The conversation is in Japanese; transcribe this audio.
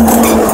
you